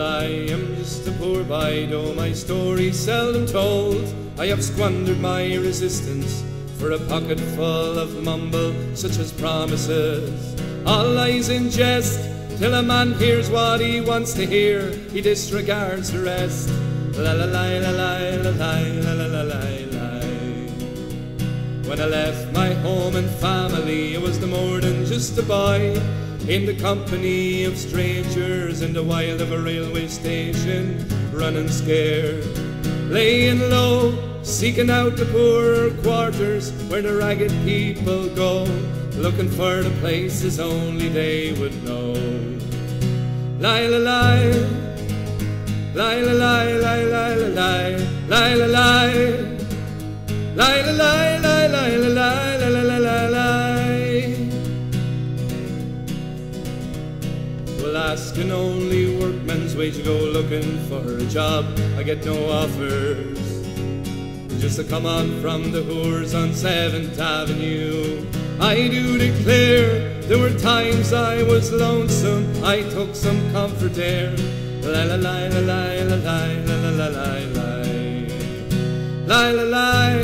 I am just a poor boy, though my story seldom told. I have squandered my resistance for a pocket full of mumble, such as promises. All lies in jest, till a man hears what he wants to hear, he disregards the rest. La la la la la la la la la la la. When I left my home and family, I was no more than just a boy in the company of strangers in the wild of a railway station, running scared, laying low, seeking out the poorer quarters where the ragged people go, looking for the places only they would know. Lila lie, lila lie, lila lie, lila lie, lila lie. Well, asking only workman's wage to go looking for a job. I get no offers. Just to come on from the whores on 7th Avenue. I do declare there were times I was lonesome. I took some comfort there. La la la la la la la la la la la la. Lie, lie, lie.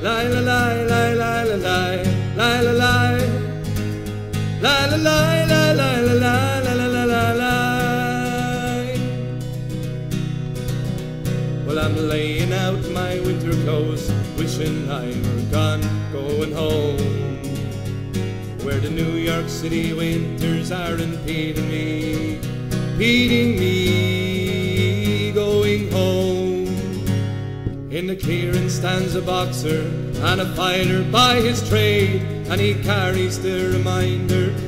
Lie, lie, lie, lie, lie, lie, lie. Lie, lie, lie. Lie, lie, lie, lie, Well, I'm laying out my winter clothes, wishing I were gone, going home. Where the New York City winters are impeding me, impeding me, going home. In the clearing stands a boxer and a fighter by his trade, and he carries the reminder